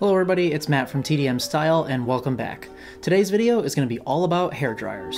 Hello everybody, it's Matt from TDM Style and welcome back. Today's video is going to be all about hair dryers.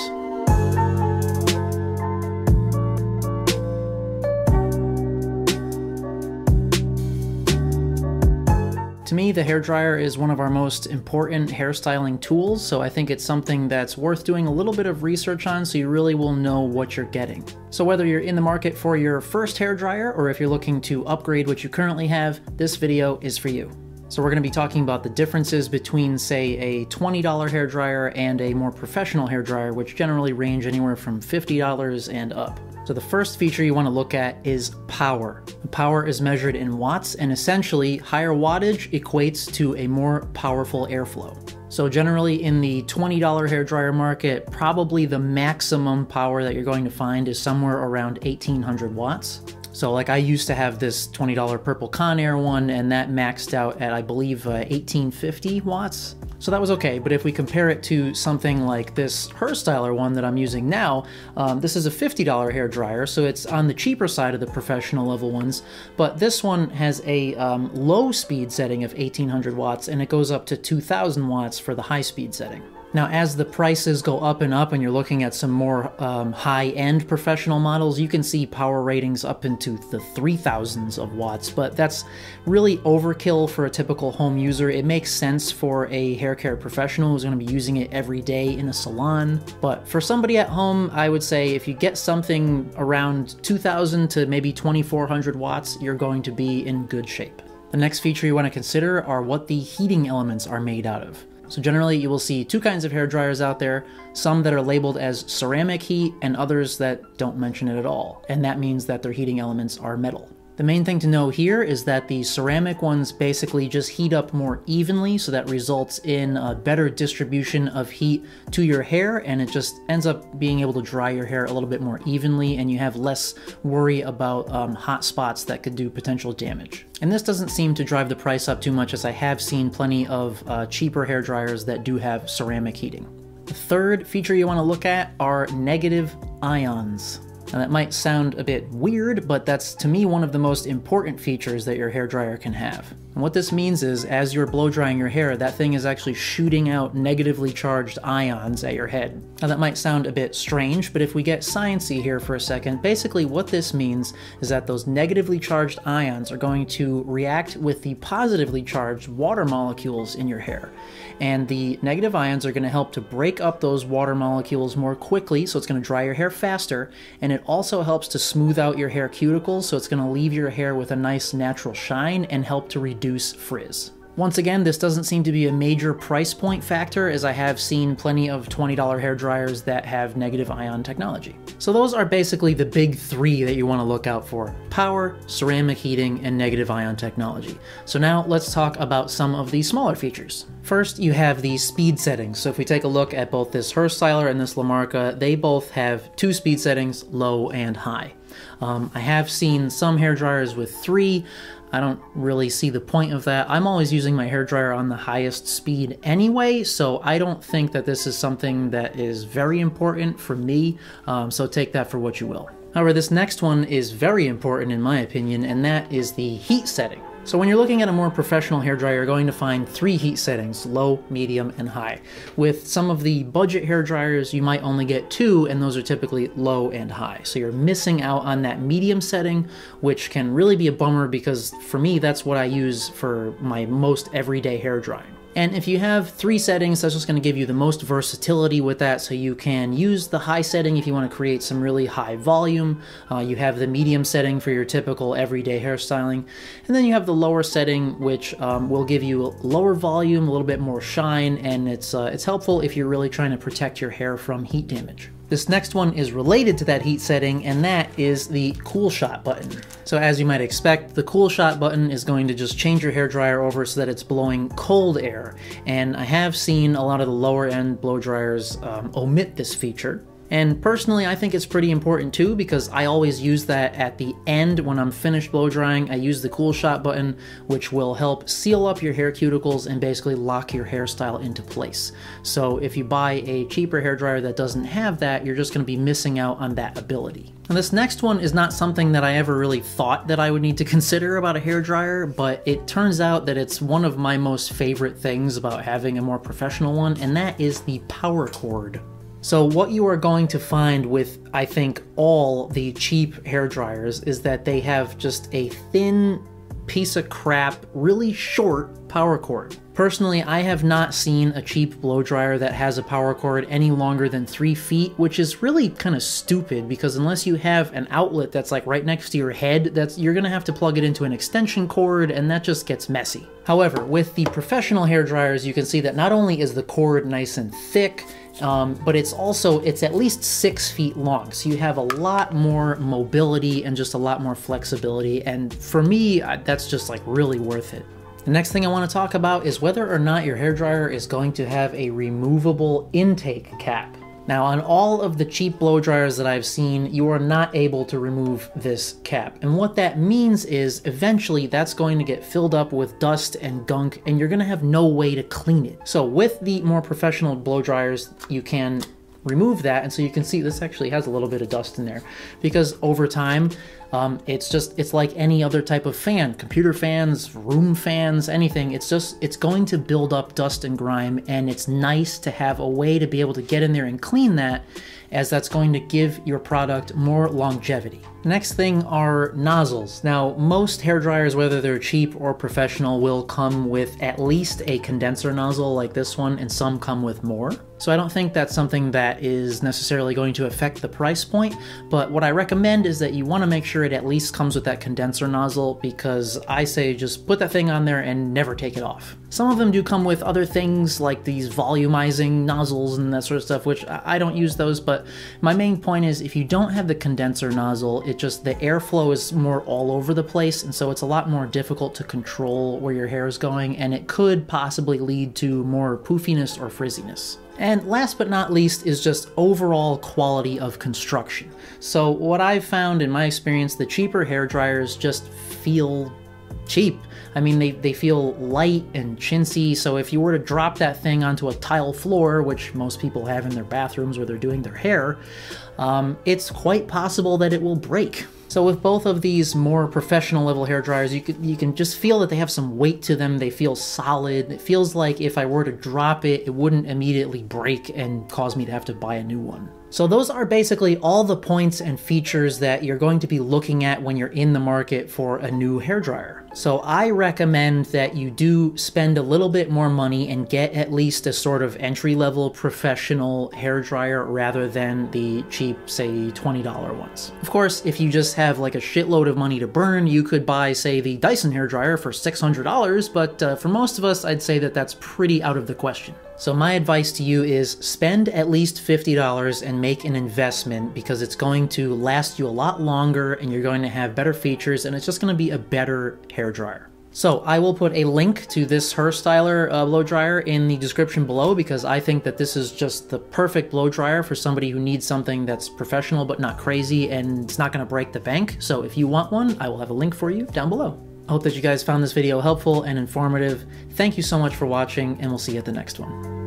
To me, the hair dryer is one of our most important hairstyling tools, so I think it's something that's worth doing a little bit of research on so you really will know what you're getting. So whether you're in the market for your first hair dryer or if you're looking to upgrade what you currently have, this video is for you. So we're going to be talking about the differences between, say, a $20 hair dryer and a more professional hair dryer, which generally range anywhere from $50 and up. So the first feature you want to look at is power. Power is measured in watts, and essentially, higher wattage equates to a more powerful airflow. So generally in the $20 hair dryer market, probably the maximum power that you're going to find is somewhere around 1800 watts. So like I used to have this $20 purple Conair one and that maxed out at I believe uh, 1850 watts. So that was okay, but if we compare it to something like this Herstyler one that I'm using now, um, this is a $50 hair dryer, so it's on the cheaper side of the professional level ones, but this one has a um, low speed setting of 1800 watts and it goes up to 2000 watts for the high speed setting. Now, as the prices go up and up and you're looking at some more um, high-end professional models, you can see power ratings up into the 3000s of watts, but that's really overkill for a typical home user. It makes sense for a hair care professional who's going to be using it every day in a salon, but for somebody at home, I would say if you get something around 2000 to maybe 2400 watts, you're going to be in good shape. The next feature you want to consider are what the heating elements are made out of. So generally you will see two kinds of hair dryers out there, some that are labeled as ceramic heat and others that don't mention it at all. And that means that their heating elements are metal. The main thing to know here is that the ceramic ones basically just heat up more evenly, so that results in a better distribution of heat to your hair, and it just ends up being able to dry your hair a little bit more evenly, and you have less worry about um, hot spots that could do potential damage. And this doesn't seem to drive the price up too much, as I have seen plenty of uh, cheaper hair dryers that do have ceramic heating. The third feature you want to look at are negative ions. Now that might sound a bit weird, but that's to me one of the most important features that your hair dryer can have. And what this means is, as you're blow drying your hair, that thing is actually shooting out negatively charged ions at your head. Now that might sound a bit strange, but if we get sciency here for a second, basically what this means is that those negatively charged ions are going to react with the positively charged water molecules in your hair. And the negative ions are going to help to break up those water molecules more quickly, so it's going to dry your hair faster, and it also helps to smooth out your hair cuticles, so it's going to leave your hair with a nice natural shine and help to reduce frizz. Once again, this doesn't seem to be a major price point factor as I have seen plenty of $20 hair dryers that have negative ion technology. So those are basically the big three that you want to look out for. Power, ceramic heating, and negative ion technology. So now let's talk about some of the smaller features. First, you have the speed settings. So if we take a look at both this Herstyler and this Lamarca, they both have two speed settings, low and high. Um, I have seen some hair dryers with three. I don't really see the point of that. I'm always using my hair dryer on the highest speed anyway, so I don't think that this is something that is very important for me, um, so take that for what you will. However, this next one is very important in my opinion, and that is the heat setting. So when you're looking at a more professional hairdryer, you're going to find three heat settings, low, medium, and high. With some of the budget hair dryers, you might only get two, and those are typically low and high. So you're missing out on that medium setting, which can really be a bummer because for me, that's what I use for my most everyday hair drying. And if you have three settings, that's just going to give you the most versatility with that. So you can use the high setting if you want to create some really high volume. Uh, you have the medium setting for your typical everyday hairstyling. And then you have the lower setting, which um, will give you lower volume, a little bit more shine, and it's, uh, it's helpful if you're really trying to protect your hair from heat damage. This next one is related to that heat setting, and that is the Cool Shot button. So as you might expect, the Cool Shot button is going to just change your hair dryer over so that it's blowing cold air. And I have seen a lot of the lower end blow dryers um, omit this feature. And personally, I think it's pretty important too because I always use that at the end when I'm finished blow drying. I use the cool shot button, which will help seal up your hair cuticles and basically lock your hairstyle into place. So if you buy a cheaper hair dryer that doesn't have that, you're just going to be missing out on that ability. And this next one is not something that I ever really thought that I would need to consider about a hair dryer, but it turns out that it's one of my most favorite things about having a more professional one, and that is the power cord. So what you are going to find with, I think, all the cheap hair dryers is that they have just a thin piece of crap, really short power cord. Personally, I have not seen a cheap blow dryer that has a power cord any longer than three feet, which is really kind of stupid because unless you have an outlet that's like right next to your head, that's you're gonna have to plug it into an extension cord and that just gets messy. However, with the professional hair dryers, you can see that not only is the cord nice and thick, um, but it's also it's at least six feet long. So you have a lot more mobility and just a lot more flexibility. And for me that's just like really worth it. The next thing I want to talk about is whether or not your hairdryer is going to have a removable intake cap. Now on all of the cheap blow dryers that I've seen, you are not able to remove this cap. And what that means is eventually that's going to get filled up with dust and gunk and you're gonna have no way to clean it. So with the more professional blow dryers, you can remove that and so you can see this actually has a little bit of dust in there. Because over time um, it's just it's like any other type of fan computer fans room fans anything. It's just it's going to build up dust and grime and it's nice to have a way to be able to get in there and clean that as that's going to give your product more longevity. Next thing are nozzles. Now, most hair dryers, whether they're cheap or professional, will come with at least a condenser nozzle like this one, and some come with more. So I don't think that's something that is necessarily going to affect the price point, but what I recommend is that you want to make sure it at least comes with that condenser nozzle because I say just put that thing on there and never take it off. Some of them do come with other things like these volumizing nozzles and that sort of stuff, which I don't use those, but my main point is if you don't have the condenser nozzle, it just, the airflow is more all over the place, and so it's a lot more difficult to control where your hair is going, and it could possibly lead to more poofiness or frizziness. And last but not least is just overall quality of construction. So what I've found in my experience, the cheaper hair dryers just feel cheap. I mean, they, they feel light and chintzy, so if you were to drop that thing onto a tile floor, which most people have in their bathrooms where they're doing their hair, um, it's quite possible that it will break. So with both of these more professional level hair dryers, you can, you can just feel that they have some weight to them. They feel solid. It feels like if I were to drop it, it wouldn't immediately break and cause me to have to buy a new one. So those are basically all the points and features that you're going to be looking at when you're in the market for a new hair dryer. So I recommend that you do spend a little bit more money and get at least a sort of entry-level professional hair dryer rather than the cheap, say, $20 ones. Of course, if you just have like a shitload of money to burn, you could buy, say, the Dyson hair dryer for $600, but uh, for most of us, I'd say that that's pretty out of the question. So my advice to you is spend at least $50 and make an investment because it's going to last you a lot longer and you're going to have better features and it's just going to be a better hair dryer. So I will put a link to this Herstyler uh, blow dryer in the description below because I think that this is just the perfect blow dryer for somebody who needs something that's professional but not crazy and it's not going to break the bank. So if you want one, I will have a link for you down below. I hope that you guys found this video helpful and informative. Thank you so much for watching, and we'll see you at the next one.